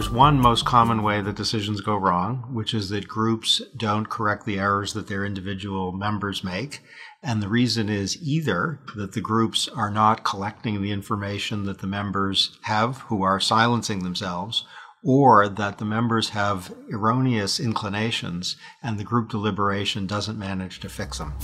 There's one most common way that decisions go wrong, which is that groups don't correct the errors that their individual members make. And the reason is either that the groups are not collecting the information that the members have who are silencing themselves, or that the members have erroneous inclinations and the group deliberation doesn't manage to fix them.